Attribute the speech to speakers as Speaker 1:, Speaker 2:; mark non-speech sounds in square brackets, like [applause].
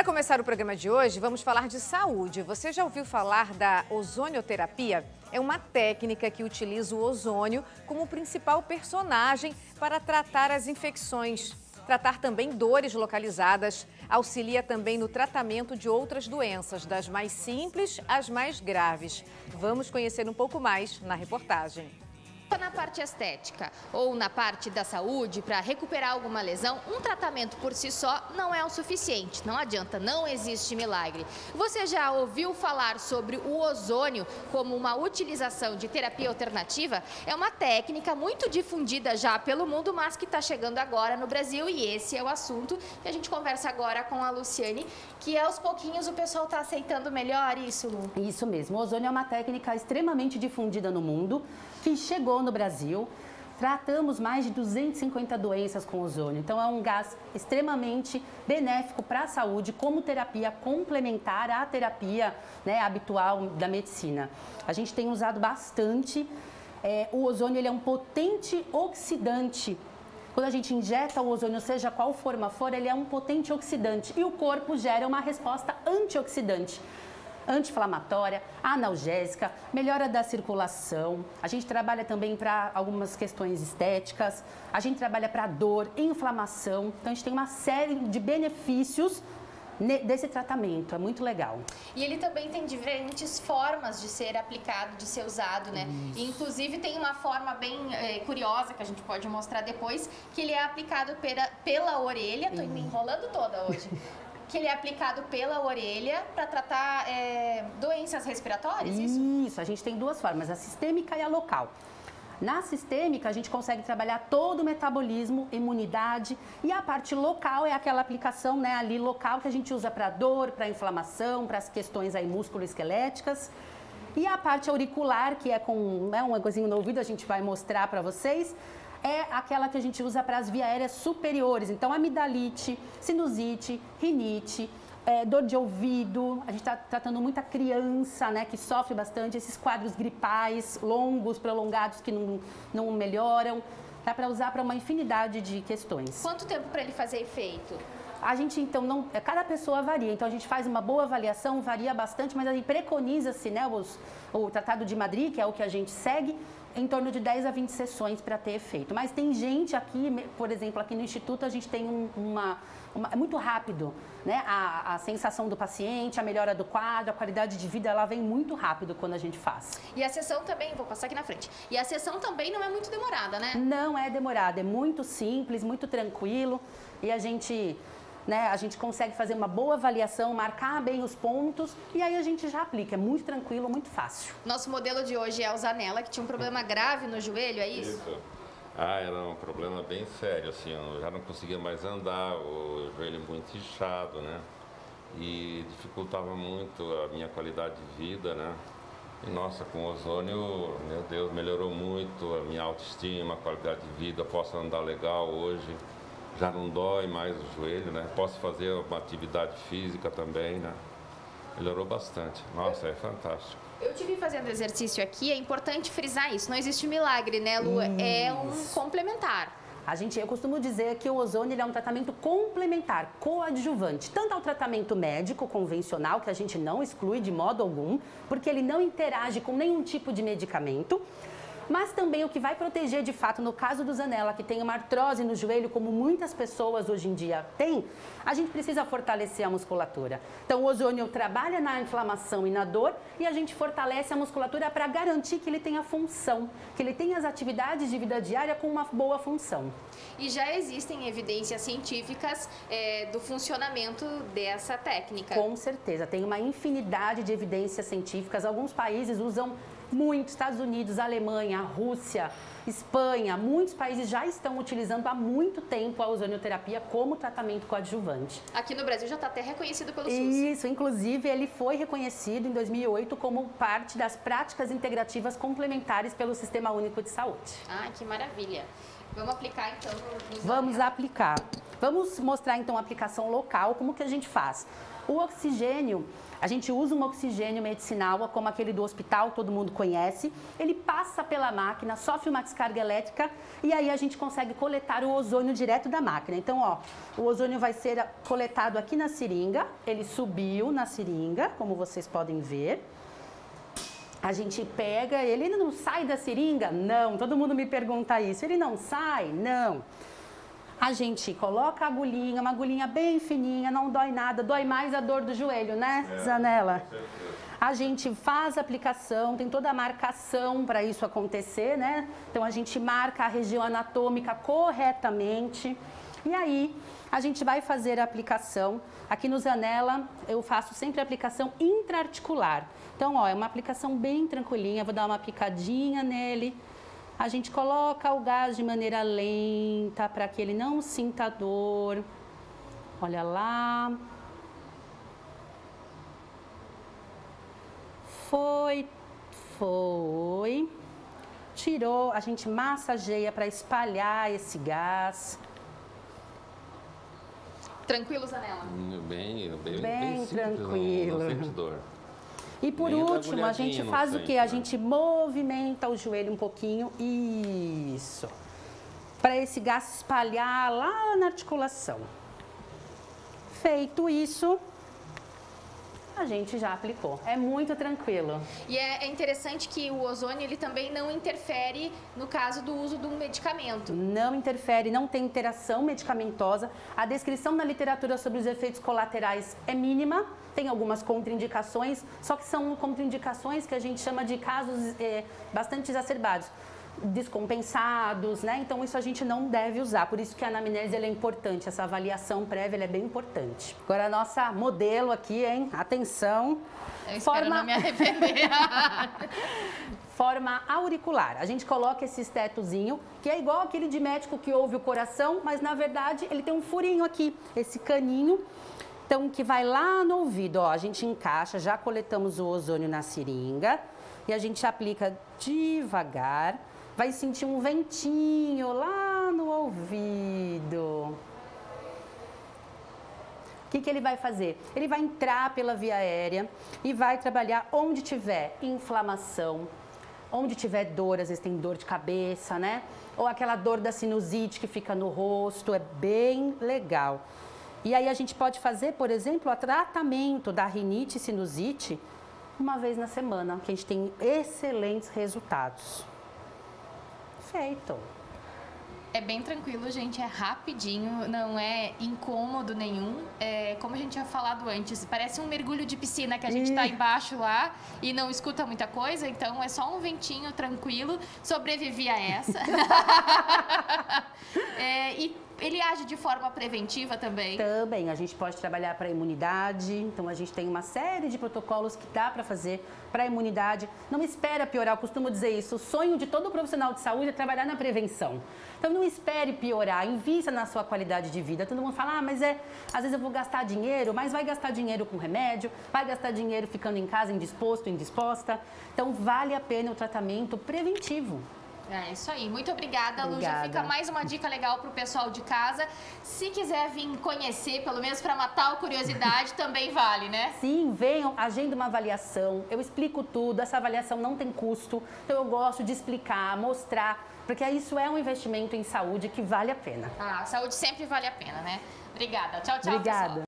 Speaker 1: Para começar o programa de hoje, vamos falar de saúde. Você já ouviu falar da ozonioterapia? É uma técnica que utiliza o ozônio como principal personagem para tratar as infecções. Tratar também dores localizadas. Auxilia também no tratamento de outras doenças, das mais simples às mais graves. Vamos conhecer um pouco mais na reportagem
Speaker 2: na parte estética ou na parte da saúde para recuperar alguma lesão, um tratamento por si só não é o suficiente. Não adianta, não existe milagre. Você já ouviu falar sobre o ozônio como uma utilização de terapia alternativa? É uma técnica muito difundida já pelo mundo, mas que está chegando agora no Brasil e esse é o assunto que a gente conversa agora com a Luciane, que aos pouquinhos o pessoal está aceitando melhor isso, Lu?
Speaker 3: Isso mesmo. O ozônio é uma técnica extremamente difundida no mundo que chegou no Brasil. Tratamos mais de 250 doenças com ozônio. Então, é um gás extremamente benéfico para a saúde, como terapia complementar à terapia né, habitual da medicina. A gente tem usado bastante. É, o ozônio ele é um potente oxidante quando a gente injeta o ozônio, seja qual forma for, ele é um potente oxidante e o corpo gera uma resposta antioxidante anti-inflamatória, analgésica, melhora da circulação. A gente trabalha também para algumas questões estéticas. A gente trabalha para dor, inflamação. Então a gente tem uma série de benefícios desse tratamento. É muito legal.
Speaker 2: E ele também tem diferentes formas de ser aplicado, de ser usado, né? Inclusive tem uma forma bem é, curiosa que a gente pode mostrar depois, que ele é aplicado pela, pela orelha. Tô me enrolando toda hoje. [laughs] que ele é aplicado pela orelha para tratar é, doenças respiratórias,
Speaker 3: isso? Isso, a gente tem duas formas, a sistêmica e a local. Na sistêmica, a gente consegue trabalhar todo o metabolismo, imunidade e a parte local é aquela aplicação né, ali local que a gente usa para dor, para inflamação, para as questões aí musculoesqueléticas. E a parte auricular, que é com né, um negocinho no ouvido, a gente vai mostrar para vocês, é aquela que a gente usa para as vias aéreas superiores. Então, amidalite, sinusite, rinite, é, dor de ouvido, a gente está tratando muita criança, né, que sofre bastante, esses quadros gripais longos, prolongados que não, não melhoram. Dá para usar para uma infinidade de questões.
Speaker 2: Quanto tempo para ele fazer efeito?
Speaker 3: A gente, então, não. Cada pessoa varia. Então, a gente faz uma boa avaliação, varia bastante, mas a gente preconiza-se, né, os, o Tratado de Madrid, que é o que a gente segue, em torno de 10 a 20 sessões para ter efeito. Mas tem gente aqui, por exemplo, aqui no Instituto, a gente tem um, uma, uma, É muito rápido, né? A, a sensação do paciente, a melhora do quadro, a qualidade de vida, ela vem muito rápido quando a gente faz.
Speaker 2: E a sessão também, vou passar aqui na frente. E a sessão também não é muito demorada, né?
Speaker 3: Não é demorada, é muito simples, muito tranquilo. E a gente né? A gente consegue fazer uma boa avaliação, marcar bem os pontos e aí a gente já aplica. É muito tranquilo, muito fácil.
Speaker 2: Nosso modelo de hoje é o Zanella, que tinha um problema grave no joelho, é isso? Isso.
Speaker 4: Ah, era um problema bem sério, assim, eu já não conseguia mais andar, o joelho muito inchado, né? E dificultava muito a minha qualidade de vida, né? E nossa, com o ozônio, meu Deus, melhorou muito a minha autoestima, a qualidade de vida, posso andar legal hoje já não dói mais o joelho, né? Posso fazer uma atividade física também, né? Melhorou bastante. Nossa, é fantástico.
Speaker 2: Eu tive fazendo exercício aqui, é importante frisar isso. Não existe milagre, né, Lu? Isso. É um complementar.
Speaker 3: A gente, eu costumo dizer que o ozônio é um tratamento complementar, coadjuvante, tanto ao tratamento médico convencional, que a gente não exclui de modo algum, porque ele não interage com nenhum tipo de medicamento, mas também o que vai proteger de fato, no caso do Zanella, que tem uma artrose no joelho, como muitas pessoas hoje em dia têm, a gente precisa fortalecer a musculatura. Então, o ozônio trabalha na inflamação e na dor e a gente fortalece a musculatura para garantir que ele tenha função, que ele tenha as atividades de vida diária com uma boa função.
Speaker 2: E já existem evidências científicas é, do funcionamento dessa técnica.
Speaker 3: Com certeza, tem uma infinidade de evidências científicas. Alguns países usam muito, Estados Unidos, Alemanha, Rússia, Espanha, muitos países já estão utilizando há muito tempo a ozonioterapia como tratamento coadjuvante.
Speaker 2: Aqui no Brasil já está até reconhecido pelo
Speaker 3: SUS. Isso, inclusive ele foi reconhecido em 2008 como parte das práticas integrativas complementares pelo Sistema Único de Saúde.
Speaker 2: Ah, que maravilha. Vamos aplicar então
Speaker 3: Vamos aplicar. Vamos mostrar então a aplicação local, como que a gente faz. O oxigênio, a gente usa um oxigênio medicinal, como aquele do hospital, todo mundo conhece. Ele passa pela máquina, sofre uma descarga elétrica e aí a gente consegue coletar o ozônio direto da máquina. Então, ó, o ozônio vai ser coletado aqui na seringa, ele subiu na seringa, como vocês podem ver. A gente pega, ele não sai da seringa? Não, todo mundo me pergunta isso. Ele não sai? Não. A gente coloca a agulhinha, uma agulhinha bem fininha, não dói nada, dói mais a dor do joelho, né, é, Zanella? A gente faz a aplicação, tem toda a marcação para isso acontecer, né? Então a gente marca a região anatômica corretamente. E aí, a gente vai fazer a aplicação. Aqui no Zanella, eu faço sempre a aplicação intraarticular. Então, ó, é uma aplicação bem tranquilinha, vou dar uma picadinha nele. A gente coloca o gás de maneira lenta para que ele não sinta dor. Olha lá. Foi, foi. Tirou, a gente massageia para espalhar esse gás.
Speaker 2: Tranquilo, Zanella?
Speaker 4: Bem, bem, bem,
Speaker 3: bem tranquilo. Não,
Speaker 4: não dor.
Speaker 3: E por Nem último, a gente faz o que? A gente movimenta o joelho um pouquinho. Isso. Para esse gás espalhar lá na articulação. Feito isso, a gente já aplicou. É muito tranquilo.
Speaker 2: E é, é, interessante que o ozônio ele também não interfere no caso do uso de um medicamento.
Speaker 3: Não interfere, não tem interação medicamentosa. A descrição na literatura sobre os efeitos colaterais é mínima. Tem algumas contraindicações, só que são contraindicações que a gente chama de casos é, bastante exacerbados descompensados, né? Então isso a gente não deve usar. Por isso que a anamnese é importante, essa avaliação prévia é bem importante. Agora a nossa modelo aqui, hein? Atenção.
Speaker 2: Eu forma... não me arrepender. [laughs]
Speaker 3: forma auricular. A gente coloca esse estetozinho, que é igual aquele de médico que ouve o coração, mas na verdade ele tem um furinho aqui, esse caninho. Então, que vai lá no ouvido, ó, a gente encaixa, já coletamos o ozônio na seringa e a gente aplica devagar vai sentir um ventinho lá no ouvido. O que, que ele vai fazer? Ele vai entrar pela via aérea e vai trabalhar onde tiver inflamação, onde tiver dor, às vezes tem dor de cabeça, né? Ou aquela dor da sinusite que fica no rosto, é bem legal. E aí a gente pode fazer, por exemplo, o tratamento da rinite e sinusite uma vez na semana, que a gente tem excelentes resultados. Perfeito.
Speaker 2: É bem tranquilo, gente, é rapidinho, não é incômodo nenhum. É, como a gente tinha falado antes, parece um mergulho de piscina que a gente está embaixo lá e não escuta muita coisa, então é só um ventinho tranquilo. Sobrevivi a essa. [laughs] e ele age de forma preventiva também?
Speaker 3: Também. A gente pode trabalhar para a imunidade. Então, a gente tem uma série de protocolos que dá para fazer para a imunidade. Não espera piorar. Eu costumo dizer isso. O sonho de todo profissional de saúde é trabalhar na prevenção. Então, não espere piorar. Invista na sua qualidade de vida. Todo mundo fala, ah, mas é... Às vezes eu vou gastar dinheiro. Mas vai gastar dinheiro com remédio. Vai gastar dinheiro ficando em casa indisposto, indisposta. Então, vale a pena o tratamento preventivo.
Speaker 2: É isso aí. Muito obrigada. Lu. Já fica mais uma dica legal para o pessoal de casa. Se quiser vir conhecer, pelo menos para matar a curiosidade, [laughs] também vale, né?
Speaker 3: Sim, venham, agenda uma avaliação. Eu explico tudo. Essa avaliação não tem custo. Então eu gosto de explicar, mostrar, porque isso é um investimento em saúde que vale a pena.
Speaker 2: Ah, saúde sempre vale a pena, né? Obrigada. Tchau, tchau.
Speaker 3: Obrigada.
Speaker 2: Pessoal.